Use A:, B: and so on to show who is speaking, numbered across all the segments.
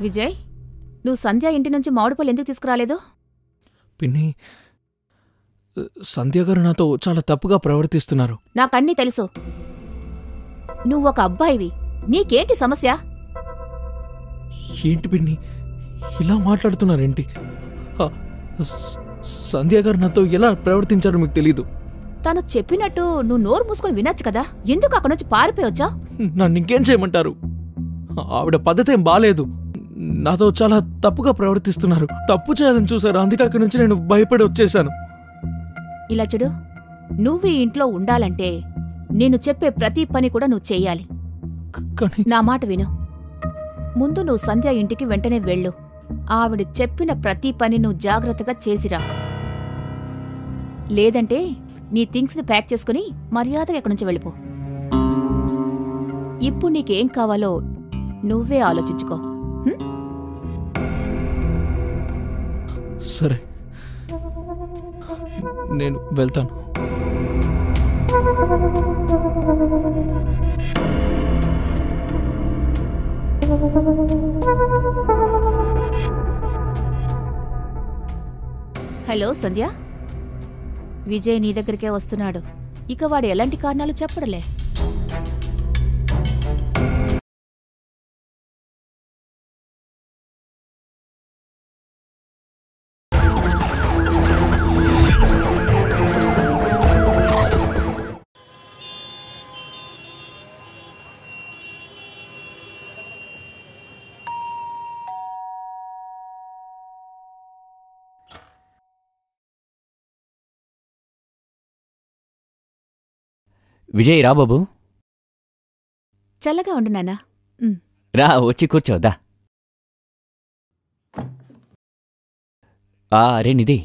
A: విజయ్ నువ్వు సంధ్య ఇంటి నుంచి మామిడిపళ్ళు ఎందుకు తీసుకురాలేదు?
B: పిన్ని సంధ్య గారు నాతో చాలా తప్పుగా ప్రవర్తిస్తున్నారు.
A: నాకన్నీ తెలుసు. నువ్వు ఒక అబ్బాయివి నీకేంటి సమస్య?
B: ఏంటి పిన్ని ఇలా మాట్లాడుతున్నారేంటి? సంధ్య గారు నాతో ఎలా ప్రవర్తించారో మీకు తెలీదు.
A: తను చెప్పినట్టు నువ్వు నోరు మూసుకొని వినొచ్చు కదా ఎందుకు అక్కడి నుంచి పారిపోయొచ్చా?
B: నన్ను ఇంకేం చేయమంటారు? ఆవిడ పద్ధతి ఏం బాలేదు. నాతో చాలా తప్పుగా ప్రవర్తిస్తున్నారు. తప్పు చేయాలని చూశారు. అందుకే అక్కడి నుంచి నేను భయపడి వచ్చేశాను.
A: ఇలా చూడు. నువ్వు ఈ ఇంట్లో ఉండాలంటే నేను చెప్పే ప్రతి పని కూడా నువ్వు చెయ్యాలి.
B: కానీ
A: నా మాట విను. ముందు నువ్వు సంధ్య ఇంటికి వెంటనే వెళ్ళు. ఆవిడ చెప్పిన ప్రతి పని నువ్వు జాగ్రత్తగా చేసిరా. లేదంటే నీ థింగ్స్ని ప్యాక్ చేసుకుని మర్యాదగా ఎక్కడి నుంచి వెళ్ళిపో. ఇప్పుడు నీకేం కావాలో నువ్వే ఆలోచించుకో.
B: సరే. నేను వెళ్తాను.
A: హలో సంధ్య. విజయ్ నీ దగ్గరికే వస్తున్నాడు. ఇక వాడు ఎలాంటి కారణాలు చెప్పడలే.
C: విజయ్ రా బాబు.
A: చల్లగా ఉండు నాన్నా.
C: రా వచ్చి కూర్చోద్దా ఆ అరే నిధి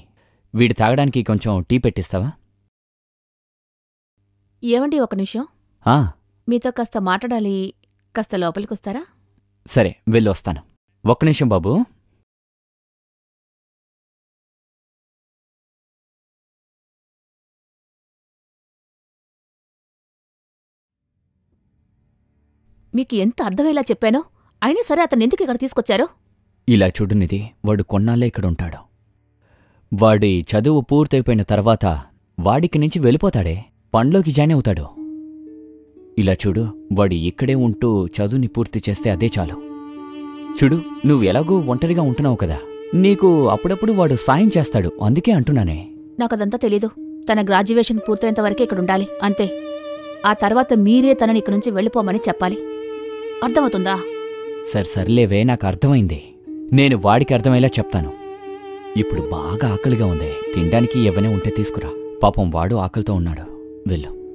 C: వీడి తాగడానికి కొంచెం టీ పెట్టిస్తావా?
A: ఏమండి ఒక నిమిషం?
C: ఆ,
A: మీతో కాస్త మాట్లాడాలి కాస్త లోపలికొస్తారా?
C: సరే వెళ్ళి వస్తాను ఒక్క నిమిషం బాబు.
A: మీకు ఎంత అర్థమయ్యేలా చెప్పానో? అయినా సరే అతను ఎందుకు ఇక్కడ తీసుకొచ్చారు?
C: ఇలా చూడు నిధి వాడు కొన్నాళ్ళే ఇక్కడ ఉంటాడు. వాడి చదువు పూర్తయిపోయిన తర్వాత వాడికి నుంచి వెళ్ళిపోతాడే పనిలోకి జాయిన్ అవుతాడు. ఇలా చూడు వాడు ఇక్కడే ఉంటూ చదువుని పూర్తి చేస్తే అదే చాలు. చూడు నువ్వు ఎలాగూ ఒంటరిగా ఉంటున్నావు కదా. నీకు అప్పుడప్పుడు వాడు సాయం చేస్తాడు అందుకే అంటున్నానే.
A: నాకదంతా తెలీదు. తన గ్రాడ్యుయేషన్ పూర్తయ్యేంత వరకే ఇక్కడ ఉండాలి అంతే. ఆ తర్వాత మీరే తనని ఇక్కడి నుంచి వెళ్ళిపోమని చెప్పాలి. అర్థమవుతుందా?
C: సరే సర్లేవే నాకు అర్థమైంది. నేను వాడికి అర్థమయ్యేలా చెప్తాను. ఇప్పుడు బాగా ఆకలిగా ఉంది. తినడానికి ఏవైనా ఉంటే తీసుకురా. పాపం వాడు ఆకలితో ఉన్నాడు. వెళ్ళు.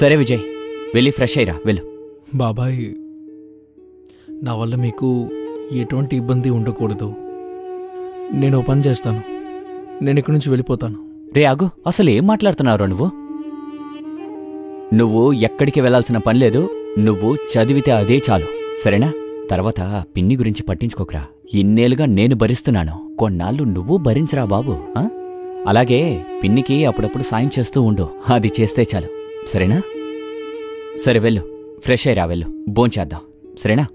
C: సరే విజయ్ వెళ్ళి ఫ్రెష్ అయ్యిరా. వెళ్ళు.
B: బాబాయ్ నా వల్ల మీకు ఎటువంటి ఇబ్బంది ఉండకూడదు. నేను ఓ పని చేస్తాను. నేను ఇక్కడి నుంచి వెళ్ళిపోతాను.
C: రే ఆగు. అసలు ఏం మాట్లాడుతున్నావు నువ్వు? నువ్వు ఎక్కడికి వెళ్ళాల్సిన పని లేదు. నువ్వు చదివితే అదే చాలు. సరేనా? తర్వాత పిన్ని గురించి పట్టించుకోకరా. ఇన్నేళ్ళుగా నేను భరిస్తున్నాను. కొన్నాళ్ళు నువ్వు భరించరా బాబు ఆ? అలాగే పిన్నికి అప్పుడప్పుడు సాయం చేస్తూ ఉండు. అది చేస్తే చాలు. సరేనా? సరే వెళ్ళు. ఫ్రెష్ అయ్యిరా వెళ్ళు. భోంచేద్దాం. సరేనా?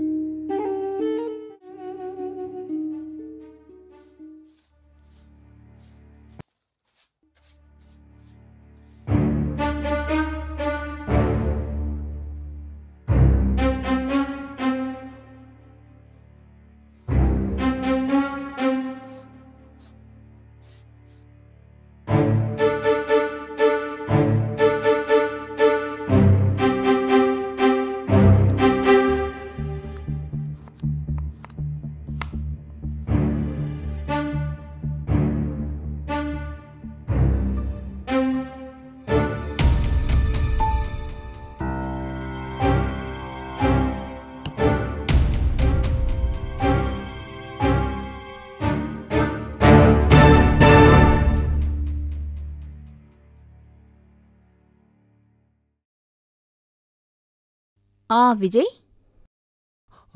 A: ఆ విజయ్?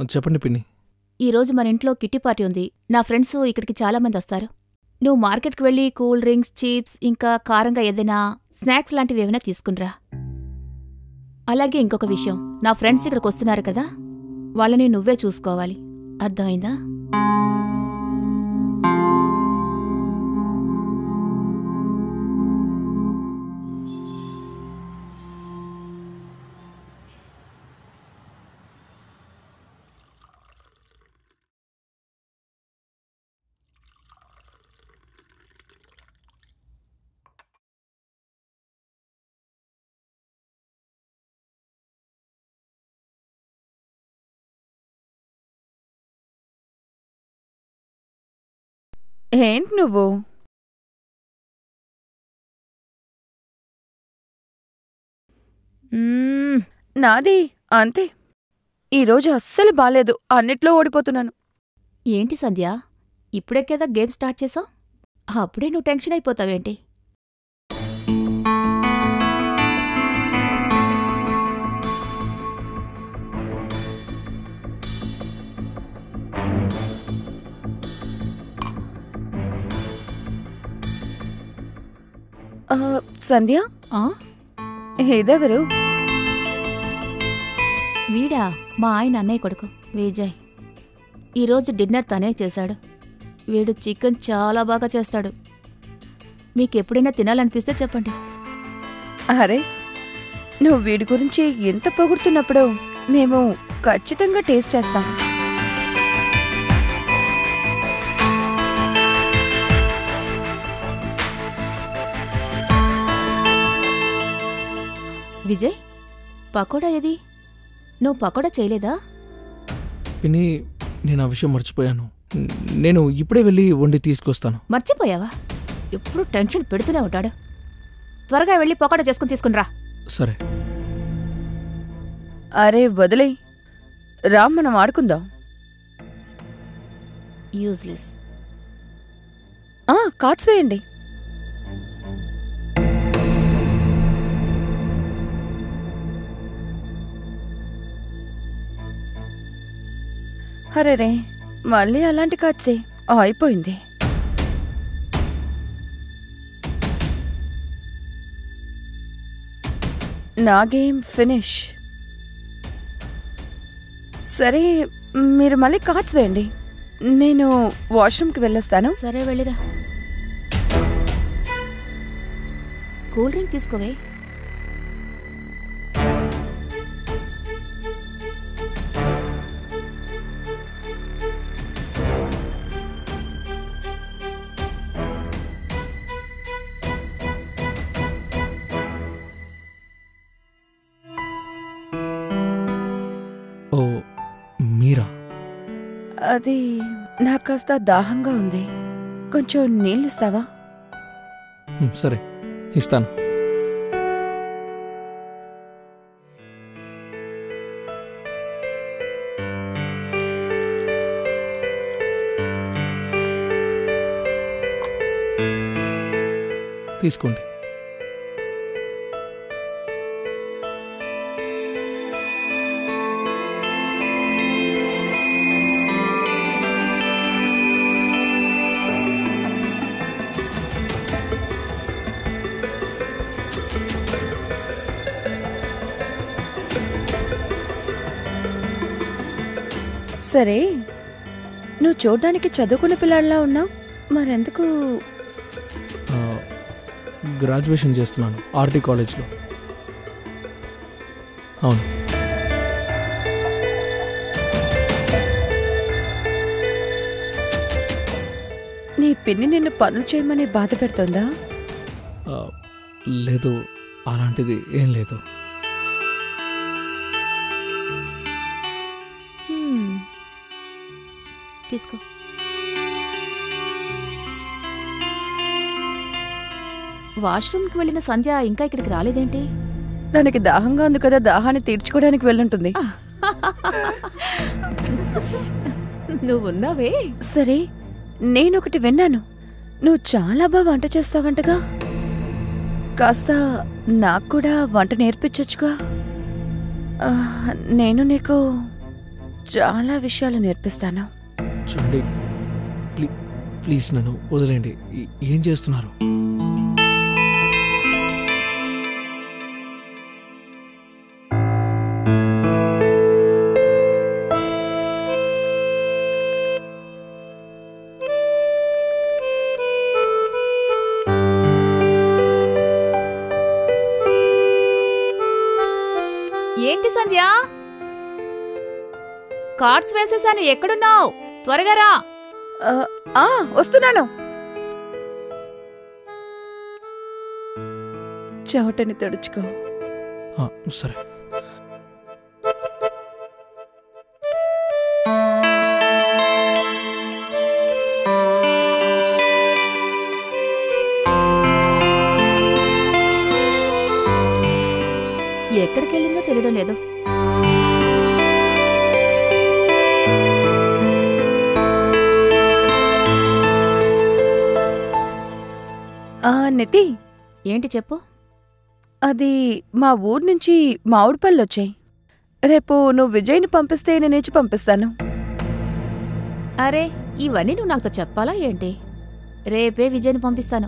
B: చెప్పండి పిన్ని.
A: ఈ రోజు మన ఇంట్లో కిట్టి పార్టీ ఉంది. నా ఫ్రెండ్స్ ఇక్కడికి చాలా మంది వస్తారు. నువ్వు మార్కెట్కి వెళ్ళి కూల్ డ్రింక్స్ చిప్స్ ఇంకా కారంగా ఏదైనా స్నాక్స్ లాంటివి ఏమైనా తీసుకునిరా. అలాగే ఇంకొక విషయం. నా ఫ్రెండ్స్ ఇక్కడికి వస్తున్నారు కదా? వాళ్ళని నువ్వే చూసుకోవాలి. అర్థమైందా?
D: ఏంటి నువ్వు? నాది అంతే. ఈరోజు అస్సలు బాలేదు అన్నిట్లో ఓడిపోతున్నాను.
A: ఏంటి సంధ్య ఇప్పుడే కదా గేమ్ స్టార్ట్ చేసావు? అప్పుడే నువ్వు టెన్షన్ అయిపోతావేంటి?
D: సంధ్య?
A: ఆ?
D: ఇదెవరు
A: వీడా? మా ఆయన అన్నయ్య కొడుకు విజయ్. ఈరోజు డిన్నర్ తనే చేశాడు. వీడు చికెన్ చాలా బాగా చేస్తాడు. మీకెప్పుడైనా తినాలనిపిస్తే చెప్పండి.
D: అరే నువ్వు వీడి గురించి ఎంత పొగుడుతున్నప్పుడు మేము ఖచ్చితంగా టేస్ట్ చేస్తాం.
A: విజయ్ పకోడా ఏది? నువ్వు పకోడా చేయలేదా?
B: పిన్ని నేను ఆ విషయం మర్చిపోయాను. నేను ఇప్పుడే వెళ్ళి వండి తీసుకొస్తాను.
A: మర్చిపోయావా? ఎప్పుడు టెన్షన్ పెడుతూనే ఉంటాడు. త్వరగా వెళ్ళి పకోడా చేసుకుని తీసుకునిరా
B: సరే.
D: అరే వదిలే రామ్ మనం ఆడుకుందాం.
A: యూజ్లెస్.
D: ఆ కార్డ్స్ వేయండి. అరే రే మళ్ళీ అలాంటి కార్డ్సే అయిపోయింది. నా గేమ్ ఫినిష్. సరే మీరు మళ్ళీ కార్డ్స్ వేయండి. నేను వాష్రూమ్కి వెళ్ళొస్తాను.
A: సరే వెళ్ళిరా. కూల్ డ్రింక్ తీసుకోవే.
D: అది నాకు కాస్త దాహంగా ఉంది. కొంచెం నీళ్ళు ఇస్తావా?
B: సరే. ఇస్తాను. తీసుకోండి.
D: సరే. నువ్వు చూడ్డానికి చదువుకున్న పిల్లాడిలా ఉన్నావు. మరెందుకు?
B: గ్రాడ్యుయేషన్ చేస్తున్నాను ఆర్టీ కాలేజ్లో. అవును.
D: నీ పిన్ని నిన్ను పనులు చేయమని బాధ పెడుతుందా?
B: లేదు అలాంటిది ఏం లేదు.
A: తీసుకో. వాష్రూమ్కి వెళ్ళిన సంధ్య ఇంకా ఇక్కడికి రాలేదేంటి?
D: దానికి దాహంగా ఉంది కదా దాహాన్ని తీర్చుకోవడానికి వెళ్ళుంటుంది.
A: నువ్వున్నావే?
D: సరే నేనొకటి విన్నాను. నువ్వు చాలా బాగా వంట చేస్తావంటగా. కాస్త నాకు కూడా వంట నేర్పించొచ్చుగా. నేను నీకు చాలా విషయాలు నేర్పిస్తాను.
B: చూడండి. ప్లీ ప్లీజ్ నన్ను వదిలేండి ఏం చేస్తున్నారు?
A: ఏంటి సంధ్య? కార్డ్స్ వేసేసాను. ఎక్కడున్నావు? త్వరగా రా.
D: ఆ, వస్తున్నాను. చెవటని తుడుచుకో.
B: ఆ, సరే.
A: ఎక్కడికి వెళ్ళిందో తెలియడం లేదు.
D: నితి
A: ఏంటి చెప్పు?
D: అది మా ఊరు నుంచి మామిడి పళ్ళు వచ్చాయి రేపు నువ్వు విజయ్ని పంపిస్తే నేను ఇచ్చి పంపిస్తాను.
A: అరే ఇవన్నీ నువ్వు నాతో చెప్పాలా ఏంటి? రేపే విజయ్ని పంపిస్తాను.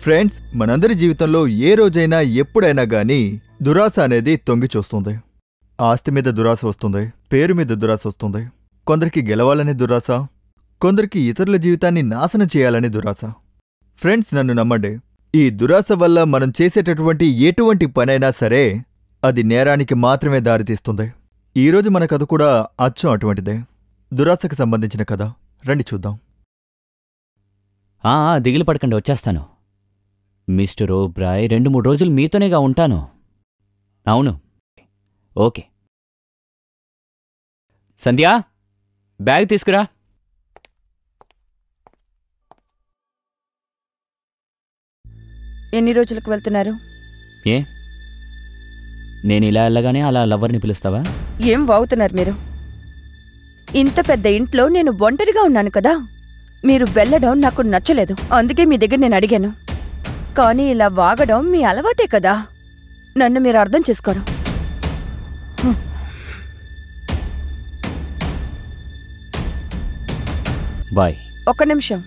E: ఫ్రెండ్స్ మనందరి జీవితంలో ఏ రోజైనా ఎప్పుడైనా గానీ దురాశ అనేది తొంగి చూస్తుంది. ఆస్తి మీద దురాశ వస్తుంది పేరు మీద దురాశ వస్తుంది. కొందరికి గెలవాలనే దురాశ కొందరికి ఇతరుల జీవితాన్ని నాశనం చేయాలనే దురాశ. ఫ్రెండ్స్ నన్ను నమ్మండి. ఈ దురాశ వల్ల మనం చేసేటటువంటి ఎటువంటి పనైనా సరే అది నేరానికి మాత్రమే దారితీస్తుంది. ఈరోజు మన కథ కూడా అచ్చం అటువంటిదే. దురాశకు సంబంధించిన కథ. రండి చూద్దాం.
C: ఆ, ఆ, దిగులు పడకండి వచ్చేస్తాను. మిస్టర్ ఓబ్రాయ్ రెండు మూడు రోజులు మీతోనేగా ఉంటాను. అవును. ఓకే. సంధ్యా? బ్యాగ్ తీసుకురా.
D: ఎన్ని రోజులకు వెళ్తున్నారు?
C: ఏ? నేను ఇలా వెళ్ళగానే అలా లవర్ని పిలుస్తావా?
D: ఏం వాగుతున్నారు మీరు? ఇంత పెద్ద ఇంట్లో నేను ఒంటరిగా ఉన్నాను కదా. మీరు వెళ్ళడం నాకు నచ్చలేదు. అందుకే మీ దగ్గర నేను అడిగాను. కానీ ఇలా వాగడం మీ అలవాటే కదా. నన్ను మీరు అర్థం చేసుకోరు.
C: బాయ్.
D: ఒక్క నిమిషం.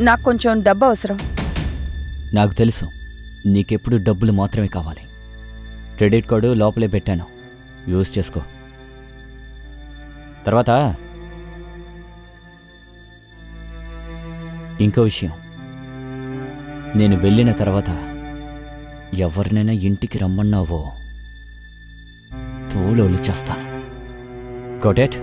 D: నాకు కొంచెం డబ్బు అవసరం.
C: నాకు తెలుసు. నీకెప్పుడు డబ్బులు మాత్రమే కావాలి. క్రెడిట్ కార్డు లోపలే పెట్టాను. యూజ్ చేసుకో. తర్వాత ఇంకో విషయం. నేను వెళ్ళిన తర్వాత ఎవరినైనా ఇంటికి రమ్మన్నావో తోలోలు చేస్తాను గోటెట్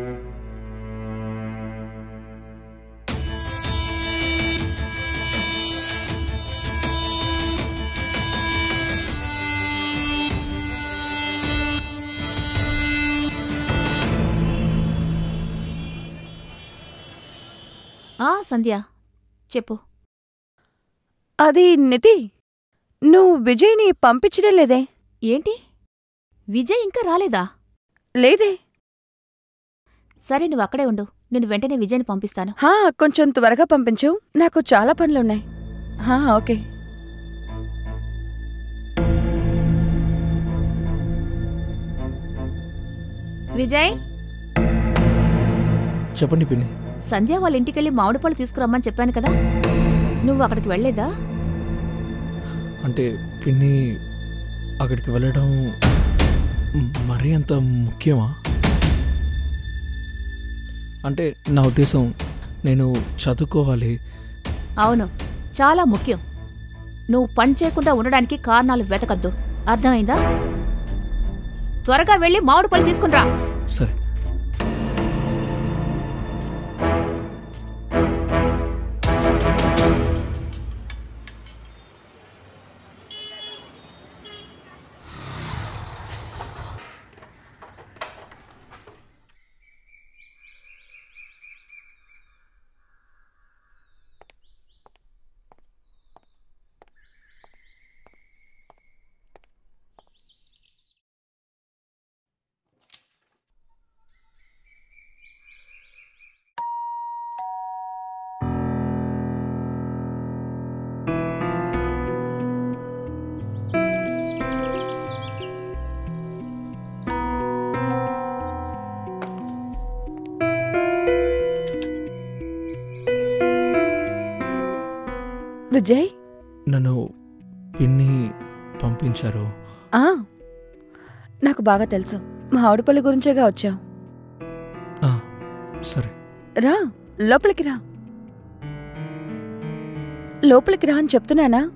A: సంధ్య. చెప్పు.
D: అది నితి నువ్వు విజయ్ని పంపించడం లేదే?
A: ఏంటి? విజయ్ ఇంకా రాలేదా?
D: లేదే.
A: సరే నువ్వు అక్కడే ఉండు. నేను వెంటనే విజయ్ని పంపిస్తాను.
D: హా కొంచెం త్వరగా పంపించు. నాకు చాలా పనులున్నాయి. హా ఓకే.
A: విజయ్?
B: చెప్పండి పిన్ని.
A: సంధ్య వాళ్ళ ఇంటికెళ్ళి మామిడి పళ్ళు తీసుకురమ్మని చెప్పాను కదా. నువ్వు అక్కడికి వెళ్ళలేదా?
B: అంటే పిన్ని అక్కడికి వెళ్ళడం మరీ అంత ముఖ్యమా? అంటే నా ఉద్దేశం నేను చదువుకోవాలి.
A: అవును చాలా ముఖ్యం. నువ్వు పని చేయకుండా ఉండడానికి కారణాలు వెతకద్దు. అర్థమైందా? త్వరగా వెళ్ళి మామిడి పళ్ళు తీసుకునిరా
B: సరే.
D: విజయ్
B: నన్ను పిన్ని పంపించారు.
D: ఆ నాకు బాగా తెలుసు. మా ఆవిడపల్లి గురించేగా వచ్చావు.
B: ఆ, సరే.
D: రా లోపలికి రా. లోపలికి రా అని చెప్తున్నానా?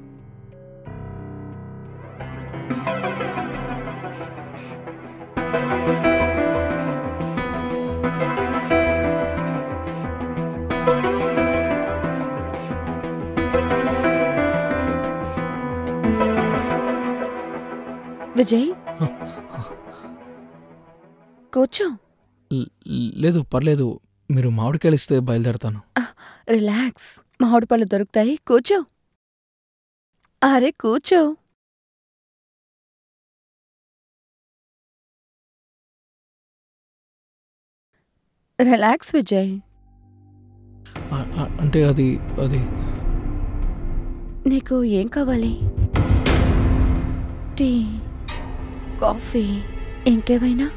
D: విజయ్? కూర్చో.
B: లేదు పర్లేదు. మీరు మామిడికాయలు ఇస్తే బయలుదేరతాను.
D: రిలాక్స్. మామిడి పళ్ళు దొరుకుతాయి. కూర్చో. అరే కూర్చో. రిలాక్స్ విజయ్.
B: అంటే అది అది.
D: నీకు ఏం కావాలి? టీ. కాఫీ. ఇంకేమైనా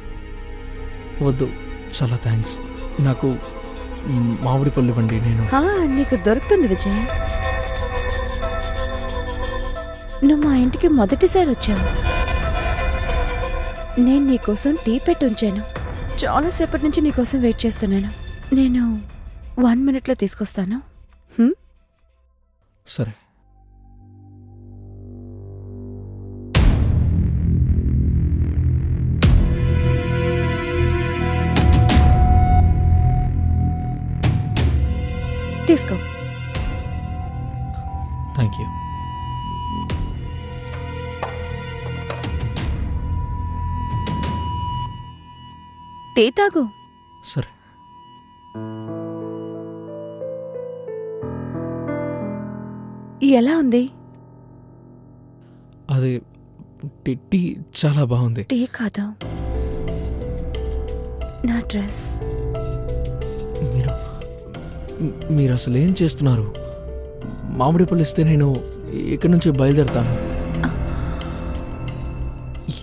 B: వద్దు. చాలా థ్యాంక్స్ నాకు మామిడి పళ్ళు ఇవ్వండి నేను.
D: నీకు దొరుకుతుంది విజయ్. నువ్వు మా ఇంటికి మొదటిసారి వచ్చావు. నేను నీకోసం టీ పెట్టి ఉంచాను. చాలాసేపటి నుంచి నీకోసం వెయిట్ చేస్తున్నాను. నేను వన్ మినిట్లో తీసుకొస్తాను?
B: సరే.
D: తీసుకో
B: థ్యాంక్ యూ
D: టీ తాగు
B: సరే
D: ఎలా ఉంది
B: అది టీ- టీ చాలా బాగుంది
D: టీ కాదు నా డ్రెస్
B: మీరు మ్- మీరు అసలు ఏం చేస్తున్నారు? మామిడి పళ్ళు ఇస్తే నేను ఇక్కడి నుంచి బయలుదేరతాను.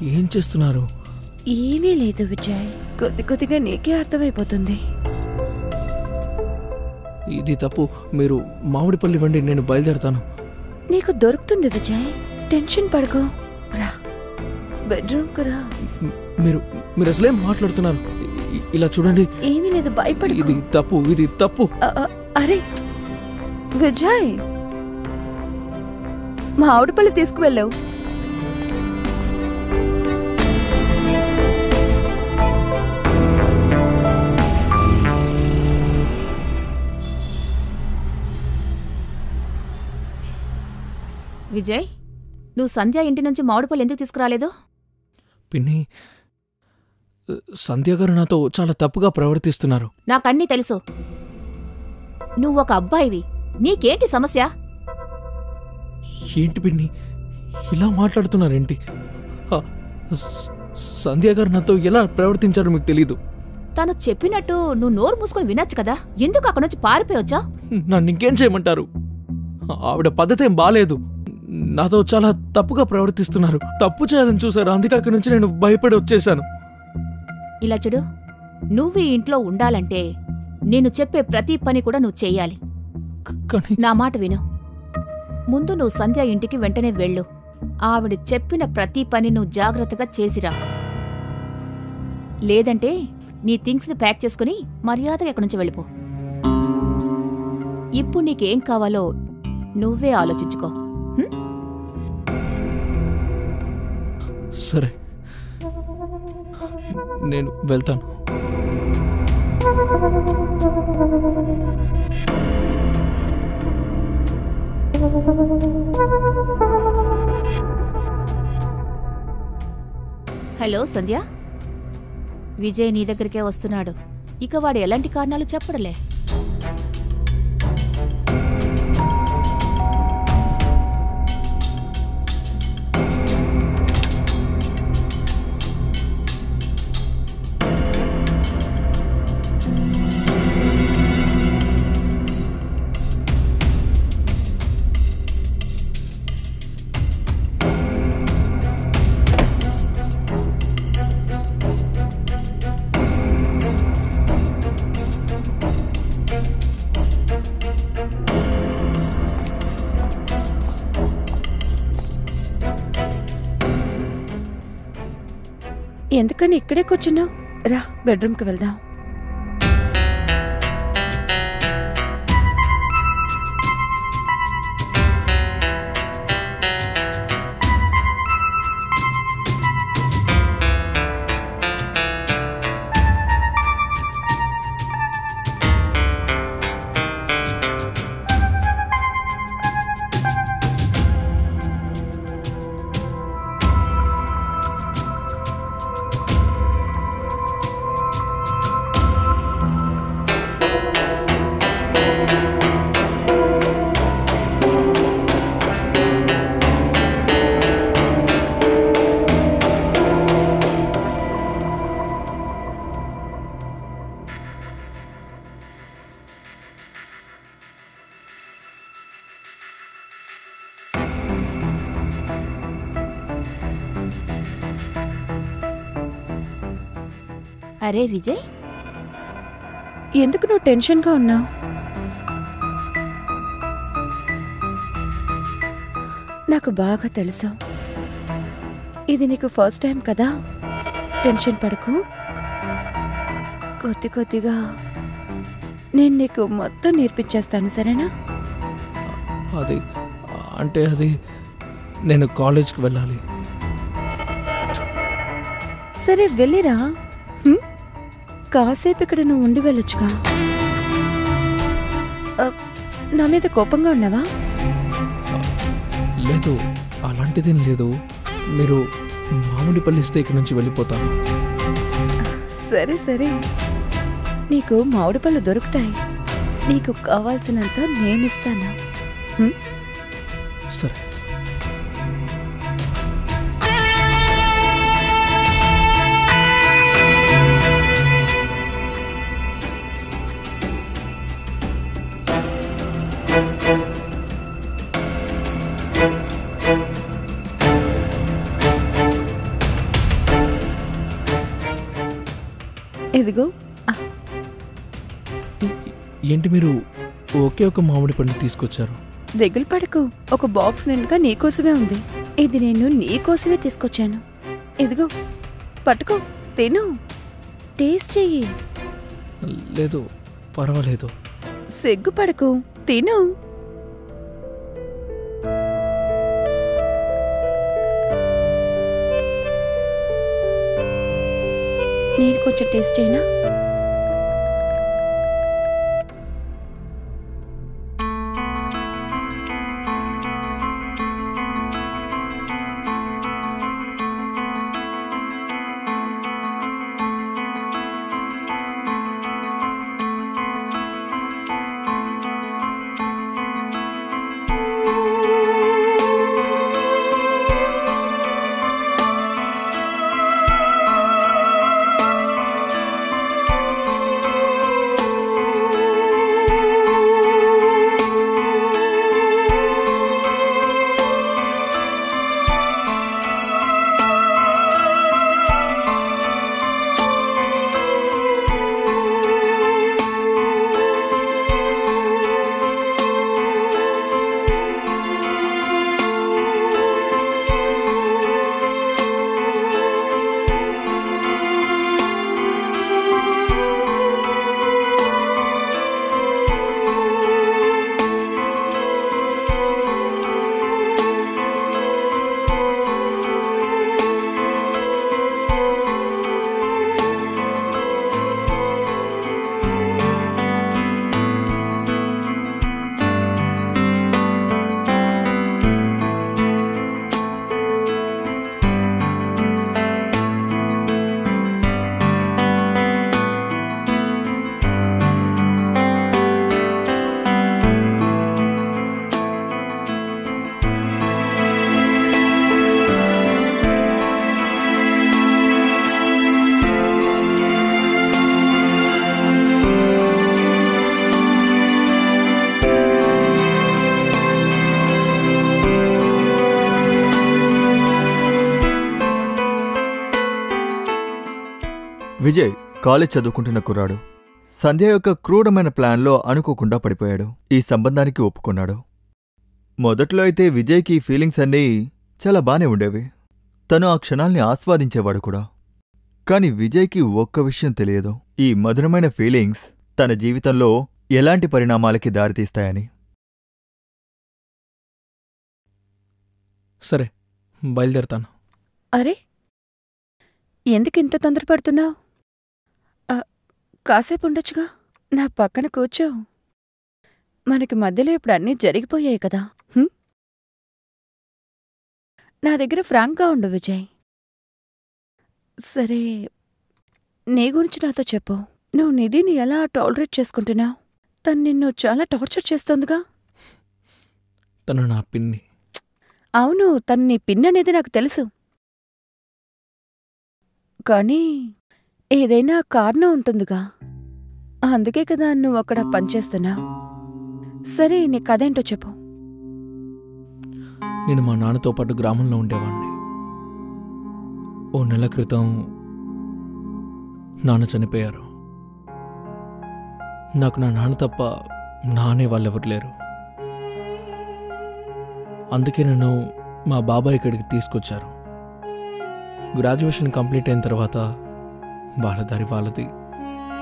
B: ఏం చేస్తున్నారు?
D: ఏమీ లేదు విజయ్. కొద్ది కొద్దిగా నీకే అర్థమైపోతుంది.
B: ఇది తప్పు. మీరు మామిడి పళ్ళు ఇవ్వండి నేను బయలుదేరతాను.
D: నీకు దొరుకుతుంది విజయ్. టెన్షన్ పడుకో. రా. బెడ్రూమ్కు రా.
B: మీరు మీరు అసలేం మాట్లాడుతున్నారు? ఇలా చూడండి.
D: ఏమీ లేదు భయపడు
B: ఇది తప్పు ఇది తప్పు.
D: అరే విజయ్ మా ఆవిడపల్లి తీసుకువెళ్ళావు.
A: విజయ్ నువ్వు సంధ్య ఇంటి నుంచి మామిడిపళ్ళు ఎందుకు తీసుకురాలేదు?
B: పిన్ని సంధ్య గారు నాతో చాలా తప్పుగా ప్రవర్తిస్తున్నారు.
A: నాకన్నీ తెలుసు. నువ్వు ఒక అబ్బాయివి. నీకేంటి సమస్య?
B: ఏంటి పిన్ని? ఇలా మాట్లాడుతున్నారేంటి? సంధ్య గారు నాతో ఎలా ప్రవర్తించారో మీకు తెలీదు.
A: తను చెప్పినట్టు నువ్వు నోరు మూసుకొని వినొచ్చు కదా? ఎందుకు అక్కడి నుంచి పారిపోయొచ్చా?
B: నన్ను ఇంకేం చేయమంటారు? ఆవిడ పద్ధతి ఏం బాలేదు. నాతో చాలా తప్పుగా ప్రవర్తిస్తున్నారు. తప్పు చేయాలని చూశారు. అందుకే అక్కడి నుంచి నేను భయపడి వచ్చేసాను
A: ఇలా చూడు నువ్వు ఈ ఇంట్లో ఉండాలంటే నేను చెప్పే ప్రతి పని కూడా నువ్వు చెయ్యాలి.
B: కానీ
A: నా మాట విను. ముందు నువ్వు సంధ్య ఇంటికి వెంటనే వెళ్ళు. ఆవిడ చెప్పిన ప్రతి పని నువ్వు జాగ్రత్తగా చేసిరా. లేదంటే నీ థింగ్స్ని ప్యాక్ చేసుకుని మర్యాదగా ఎక్కడి నుంచి వెళ్ళిపో. ఇప్పుడు నీకేం కావాలో నువ్వే ఆలోచించుకో?
B: సరే. నేను వెళ్తాను.
A: హలో సంధ్య. విజయ్ నీ దగ్గరికే వస్తున్నాడు. ఇక వాడు ఎలాంటి కారణాలు చెప్పడలే.
D: ఎందుకని ఇక్కడే కూర్చున్నావు? రా బెడ్రూమ్కి వెళ్దాం.
A: అరే విజయ్.
D: ఎందుకు నువ్వు టెన్షన్గా ఉన్నావు? నాకు బాగా తెలుసు. ఇది నీకు ఫస్ట్ టైం కదా? టెన్షన్ పడకు. కొద్ది కొద్దిగా నేను నీకు మొత్తం నేర్పించేస్తాను సరేనా?
B: అది అంటే అది నేను కాలేజ్కి వెళ్ళాలి.
D: సరే వెళ్ళిరా. హ్మ్? కాసేపు ఇక్కడ నువ్వు ఉండి వెళ్ళొచ్చుగా. నా మీద కోపంగా ఉన్నావా?
B: లేదు అలాంటిదేం లేదు. మీరు మామిడి పళ్ళు ఇస్తే ఇక్కడి నుంచి వెళ్ళిపోతాను.
D: సరే సరే. నీకు మామిడి పళ్ళు దొరుకుతాయి. నీకు కావాల్సినంత నేనిస్తాను?
B: సరే.
D: ఇదిగో.
B: ఏంటి మీరు ఒకే ఒక మామిడి పండు తీసుకొచ్చారు?
D: దిగులు పడకు. ఒక బాక్స్ నిండుగా నీకోసమే ఉంది. ఇది నేను నీకోసమే తీసుకొచ్చాను. ఇదిగో. పట్టుకో. తిను. టేస్ట్ చెయ్యి.
B: లేదు పర్వాలేదు.
D: సిగ్గుపడకు. తిను. కొంచెం టేస్ట్
E: అయినా కాలేజ్ చదువుకుంటున్న కుర్రాడు. సంధ్య యొక్క క్రూరమైన ప్లాన్లో అనుకోకుండా పడిపోయాడు. ఈ సంబంధానికి ఒప్పుకున్నాడు. మొదట్లో అయితే విజయ్కి ఈ ఫీలింగ్స్ అన్నీ చాలా బానే ఉండేవి. తను ఆ క్షణాల్ని ఆస్వాదించేవాడు కూడా. కానీ విజయ్కి ఒక్క విషయం తెలియదు. ఈ మధురమైన ఫీలింగ్స్ తన జీవితంలో ఎలాంటి పరిణామాలకి దారితీస్తాయని.
B: సరే బయలుదేరతాను.
D: అరే! ఎందుకు ఇంత తొందరపడుతున్నావు? కాసేపు ఉండొచ్చుగా నా పక్కన కూర్చో. మనకి మధ్యలో ఇప్పుడు అన్నీ జరిగిపోయాయి కదా? నా దగ్గర ఫ్రాంక్గా ఉండు విజయ్. సరే నీ గురించి నాతో చెప్పు. నువ్వు నిధిని ఎలా టాలరేట్ చేసుకుంటున్నావు? తను నిన్ను చాలా టార్చర్ చేస్తోందిగా.
B: తను నా పిన్ని.
D: అవును తను నీ పిన్ అనేది నాకు తెలుసు. కానీ ఏదైనా కారణం ఉంటుందిగా. అందుకే కదా నువ్వు అక్కడ పనిచేస్తున్నా. సరే నీ కథేంటో చెప్పు.
B: నేను మా నాన్నతో పాటు గ్రామంలో ఉండేవాడిని ఓ నెల క్రితం నాన్న చనిపోయారు. నాకు నా నాన్న తప్ప నానే వాళ్ళెవరు లేరు. అందుకే నన్ను మా బాబాయ్ ఇక్కడికి తీసుకొచ్చారు. గ్రాడ్యుయేషన్ కంప్లీట్ అయిన తర్వాత వాళ్ళ దారి వాళ్ళది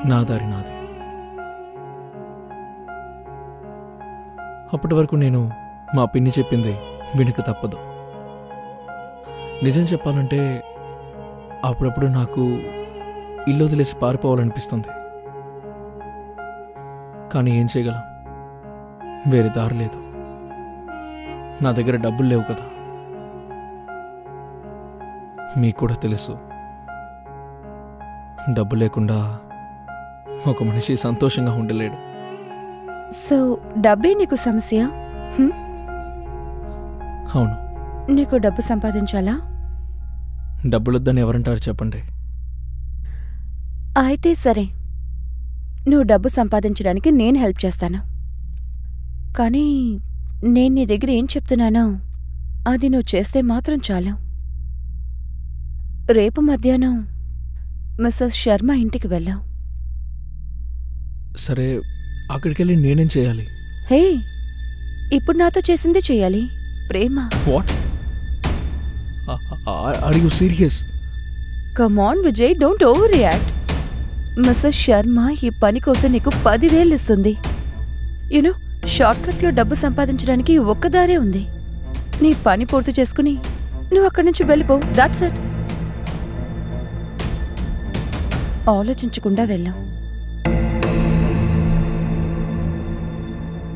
B: నా దారి నాది. అప్పటి వరకు నేను మా పిన్ని చెప్పింది వినక తప్పదు. నిజం చెప్పాలంటే అప్పుడప్పుడు నాకు ఇల్లు వదిలేసి పారిపోవాలనిపిస్తుంది. కానీ ఏం చేయగలం? వేరే దారి లేదు. నా దగ్గర డబ్బులు లేవు కదా. మీకు కూడా తెలుసు. డబ్బు లేకుండా ఒక మనిషి సంతోషంగా ఉండలేడు.
D: సో డబ్బే నీకు సమస్య?
B: అవును.
D: నీకు డబ్బు సంపాదించాలా?
B: డబ్బులొద్దని ఎవరంటారు చెప్పండి.
D: అయితే సరే. నువ్వు డబ్బు సంపాదించడానికి నేను హెల్ప్ చేస్తాను. కానీ నేను నీ దగ్గర ఏం చెప్తున్నానో అది నువ్వు చేస్తే మాత్రం చాలు. రేపు మధ్యాహ్నం మిస్సెస్ శర్మ ఇంటికి వెళ్ళావు
B: సరే అక్కడికి వెళ్ళి నేనేం చేయాలి?
D: హే ఇప్పుడు నాతో చేసింది చెయ్యాలి ప్రేమ.
B: What? Are you serious.
D: Come on Vijay don't overreact Mrs Sharma ఈ పని కోసం నీకు పదివేలు ఇస్తుంది. యునో షార్ట్కట్లో డబ్బు సంపాదించడానికి ఒక్క దారే ఉంది. నీ పని పూర్తి చేసుకుని నువ్వు అక్కడి నుంచి వెళ్ళిపో దాట్స్ ఇట్ ఆలోచించకుండా వెళ్ళాం.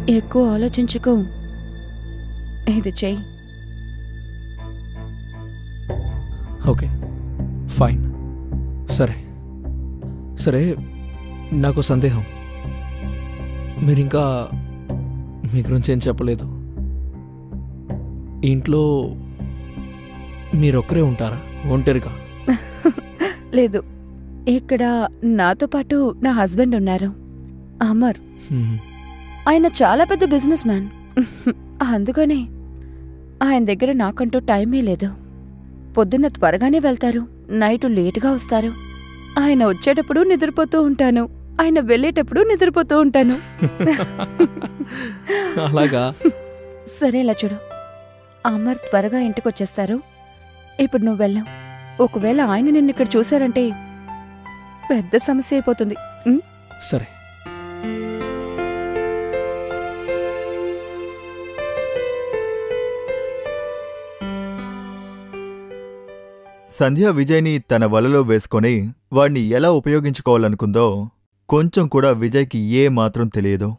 D: ఎక్కువ ఆలోచించుకో. ఇది చెయ్యి
B: ఓకే. ఫైన్. సరే. సరే నాకు సందేహం. మీరు ఇంకా మీ గురించి ఏం చెప్పలేదు. ఇంట్లో మీరొక్కరే ఉంటారా? ఒంటరిగా?
D: లేదు. ఇక్కడ నాతో పాటు నా హస్బెండ్ ఉన్నారు. అమర్. ఆయన చాలా పెద్ద బిజినెస్ మ్యాన్. అందుకనే ఆయన దగ్గర నాకంటూ టైమే లేదు. పొద్దున్న త్వరగానే వెళ్తారు. నైటు లేటుగా వస్తారు. ఆయన వచ్చేటప్పుడు నిద్రపోతూ ఉంటాను. ఆయన వెళ్ళేటప్పుడు నిద్రపోతూ ఉంటాను.
B: అలాగా?
D: సరే ఇలా చూడు. అమర్ త్వరగా ఇంటికొచ్చేస్తారు. ఇప్పుడు నువ్వు వెళ్ళావు ఒకవేళ ఆయన నిన్ను ఇక్కడ చూశారంటే పెద్ద సమస్య అయిపోతుంది.
B: సరే.
E: సంధ్య విజయ్ని తన వలలో వేసుకొని వాణ్ణి ఎలా ఉపయోగించుకోవాలనుకుందో కొంచెం కూడా విజయ్కి ఏ మాత్రం తెలియదు.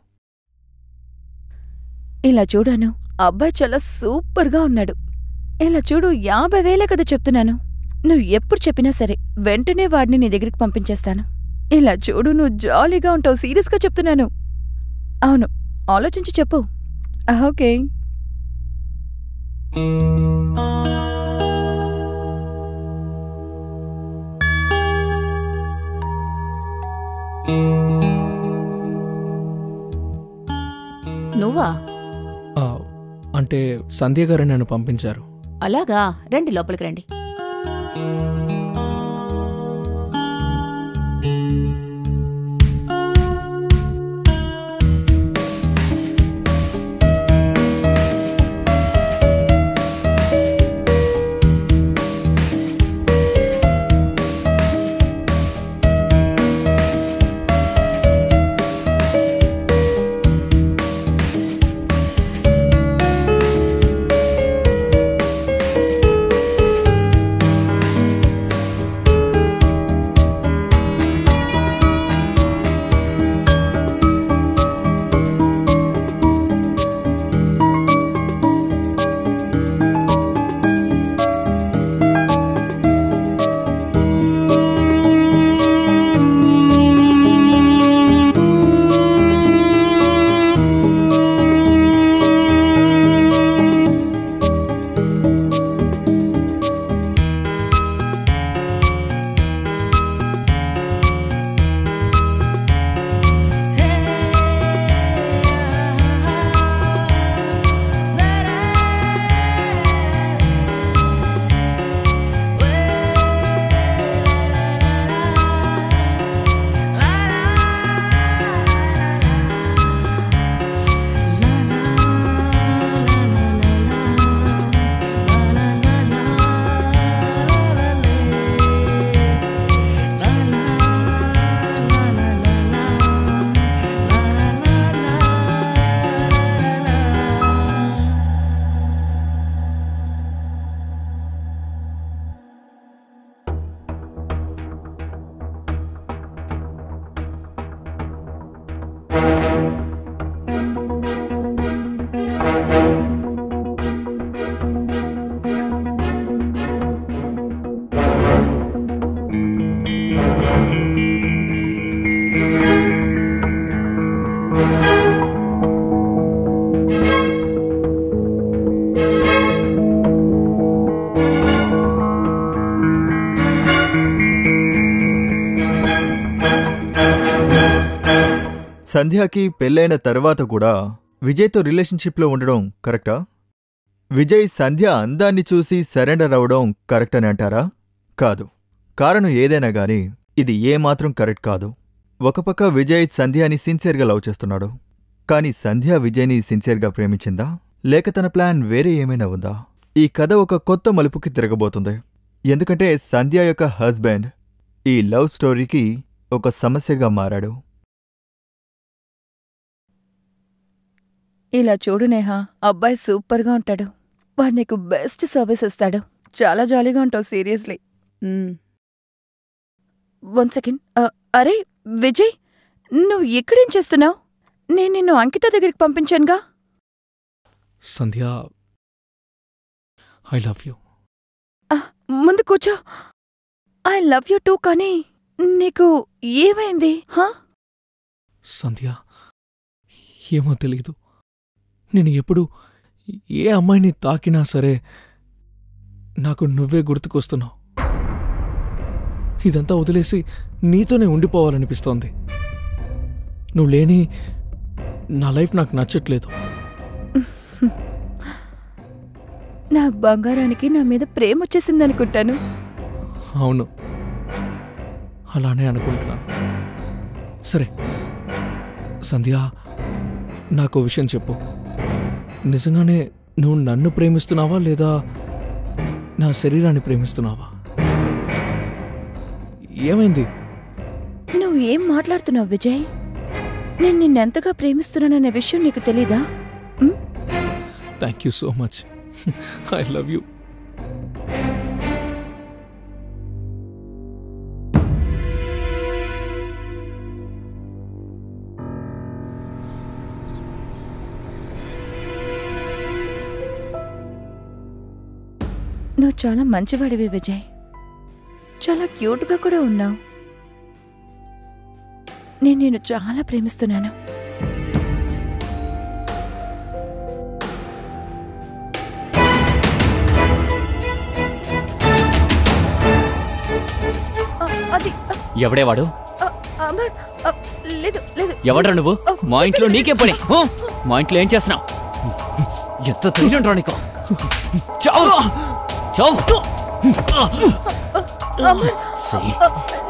D: ఇలా చూడాను. అబ్బాయి చాలా సూపర్గా ఉన్నాడు. ఇలా చూడు యాభై వేలే కదా చెప్తున్నాను. నువ్వు ఎప్పుడు చెప్పినా సరే వెంటనే వాడిని నీ దగ్గరికి పంపించేస్తాను. ఇలా చూడు నువ్వు జాలీగా ఉంటావు. సీరియస్గా చెప్తున్నాను. అవును ఆలోచించి చెప్పు. ఓకే.
A: నువ్వా?
B: ఆ, అంటే సంధ్య గారు నన్ను పంపించారు.
A: అలాగా రండి లోపలికి రండి. Thank you.
E: సంధ్యాకి పెళ్ళైన తర్వాత కూడా విజయ్తో రిలేషన్షిప్లో ఉండడం కరెక్టా? విజయ్ సంధ్య అందాన్ని చూసి సరెండర్ అవడం కరెక్ట్ అని అంటారా? కాదు. కారణం ఏదైనా గాని ఇది ఏమాత్రం కరెక్ట్ కాదు. ఒకపక్క విజయ్ సంధ్యాని సిన్సియర్గా లవ్ చేస్తున్నాడు. కానీ సంధ్య విజయ్ని సిన్సియర్గా ప్రేమించిందా? లేక తన ప్లాన్ వేరే ఏమైనా ఉందా? ఈ కథ ఒక కొత్త మలుపుకి తిరగబోతుంది. ఎందుకంటే సంధ్య యొక్క హస్బెండ్ ఈ లవ్ స్టోరీకి ఒక సమస్యగా మారాడు.
D: ఇలా చూడు నేహా అబ్బాయి సూపర్గా ఉంటాడు. వాడు నీకు బెస్ట్ సర్వీస్ ఇస్తాడు. చాలా జాలీగా ఉంటావు సీరియస్లీ. One second. అరే విజయ్ నువ్వు ఇక్కడేం చేస్తున్నావు? నేను నిన్ను అంకిత దగ్గరికి పంపించానుగా.
B: Sandhya I love you.
D: ముందు కూర్చో. ఐ లవ్ యూ టూ కానీ నీకు ఏమైంది హా?
B: సంధ్య ఏమో తెలీదు. నేను ఎప్పుడు ఏ అమ్మాయిని తాకినా సరే నాకు నువ్వే గుర్తుకొస్తున్నావు. ఇదంతా వదిలేసి నీతోనే ఉండిపోవాలనిపిస్తోంది. నువ్వు లేని నా లైఫ్ నాకు నచ్చట్లేదు.
D: నా బంగారానికి నా మీద ప్రేమ వచ్చేసిందనుకుంటాను.
B: అవును. అలానే అనుకుంటున్నాను. సరే సంధ్య నాకు విషయం చెప్పు. నిజంగానే నువ్వు నన్ను ప్రేమిస్తున్నావా లేదా నా శరీరాన్ని ప్రేమిస్తున్నావా? ఏమైంది?
D: నువ్వు ఏం మాట్లాడుతున్నావు విజయ్? నేను నిన్నెంతగా ప్రేమిస్తున్నాననే విషయం నీకు తెలీదా?
B: Thank you so much I love you
D: చాలా మంచివాడివి విజయ్. చాలా క్యూట్గా కూడా ఉన్నావు. నేను నిన్ను చాలా ప్రేమిస్తున్నాను.
C: ఎవడేవాడు?
D: లేదు లేదు.
C: ఎవడ్రా నువ్వు? మా ఇంట్లో నీకే పని? మా ఇంట్లో ఏం చేస్తున్నావు? ఎంత ధైర్యం రా నీకు. చావు. చావు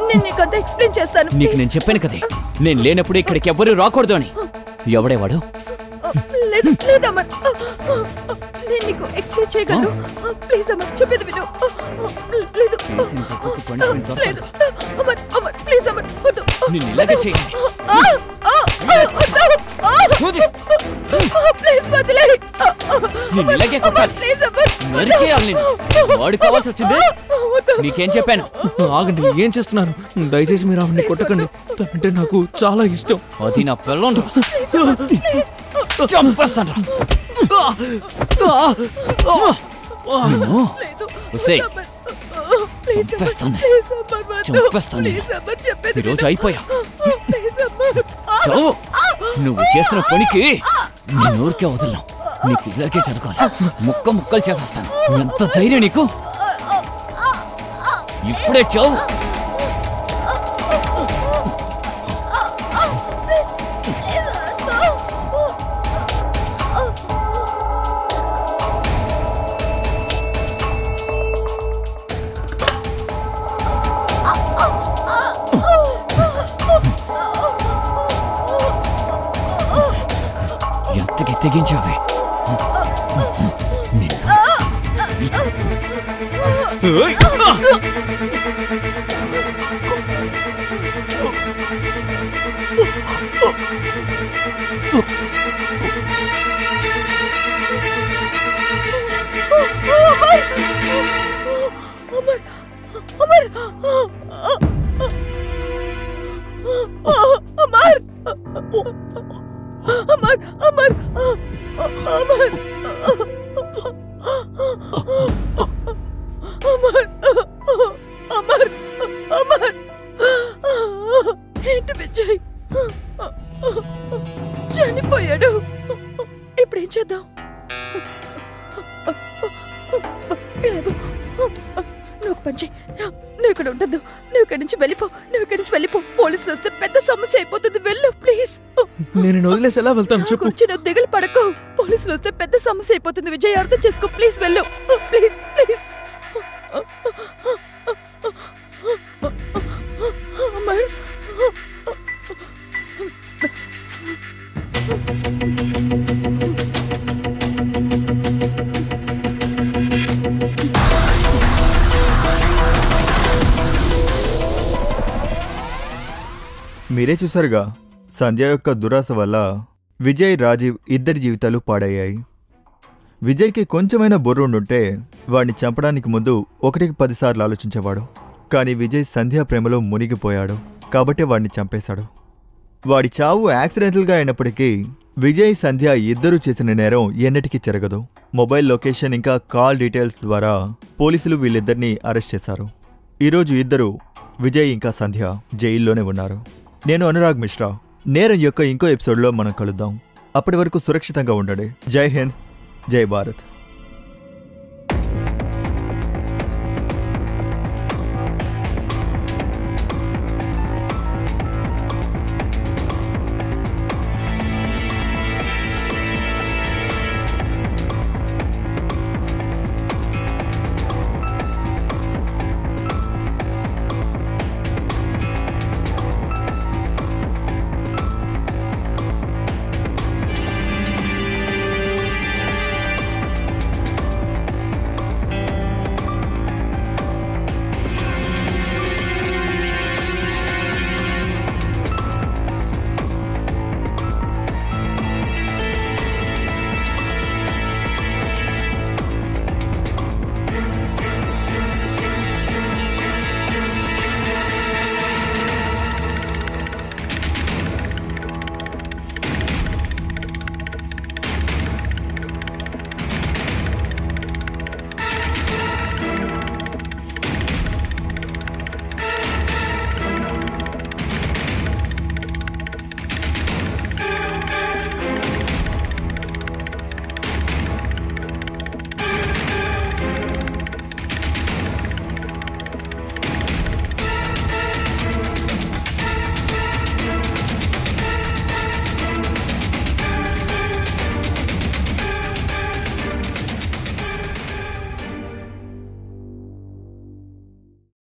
D: నేను నీకంతా ఎక్స్ప్లెయిన్ చేస్తాను
C: నీకు. నేను చెప్పాను కదే. నేను లేనప్పుడు ఇక్కడికి ఎవ్వరూ రాకూడదు అని. ఎవడేవాడు?
D: లేదు అమర్ నేను నీకు ఎక్స్ప్లెయిన్ చేయగలను. ప్లీజ్ అమర్ చెప్పేది విను. లేదు. లేదు. అమర్ అమర్ ప్లీజ్ అమర్ వద్దు.
C: నిన్ను ఇలాగే చేయాలి.
D: ప్లీజ్
C: ఇలాగే కొట్టాలి. నరికేయాలి నేను వాడు కావాల్సి వచ్చింది? నీకేం చెప్పాను?
B: ఆగండి ఏం చేస్తున్నారు? దయచేసి మీరు ఆవిడని కొట్టకండి. తనంటే నాకు చాలా ఇష్టం.
C: అది నా పిల్లం చంపేస్తాను చంపేస్తాను. చంపేస్తాను. ఈరోజు. అయిపోయా? చావు నువ్వు చేసిన పనికి నేను ఊరికే వదలను. నీకు ఇలాగే జరగాలి. ముక్క ముక్కలు చేసేస్తాను. ఎంత ధైర్యం నీకు? ఇప్పుడే చావు ఎంతకి తెగించావే నిన్ను
D: అమర్
B: వదిలేసి ఎలా వెళ్తాను చెప్పు.
D: నువ్వు దిగులు పడకు. పోలీసులు వస్తే పెద్ద సమస్య అయిపోతుంది. విజయ్ అర్థం చేసుకో. ప్లీజ్ వెళ్ళు. Please please. అమర్
E: మీరే చూసారుగా? సంధ్య యొక్క దురాశ వల్ల విజయ్ రాజీవ్ ఇద్దరి జీవితాలు పాడయ్యాయి. విజయ్కి కొంచెమైనా బుర్రుండుంటే వాడిని చంపడానికి ముందు ఒకటికి పదిసార్లు ఆలోచించేవాడు. కానీ విజయ్ సంధ్య ప్రేమలో మునిగిపోయాడు. కాబట్టి వాడిని చంపేశాడు. వాడి చావు యాక్సిడెంటల్గా అయినప్పటికీ విజయ్ సంధ్య ఇద్దరూ చేసిన నేరం ఎన్నటికీ జరగదు మొబైల్ లొకేషన్ ఇంకా కాల్ డీటెయిల్స్ ద్వారా పోలీసులు వీళ్ళిద్దరినీ అరెస్ట్ చేశారు. ఈరోజు ఇద్దరు విజయ్ ఇంకా సంధ్య జైల్లోనే ఉన్నారు. నేను అనురాగ్ మిశ్రా. నేరం యొక్క ఇంకో ఎపిసోడ్లో మనం కలుద్దాం. అప్పటి వరకు సురక్షితంగా ఉండండి. జై హింద్. జై భారత్.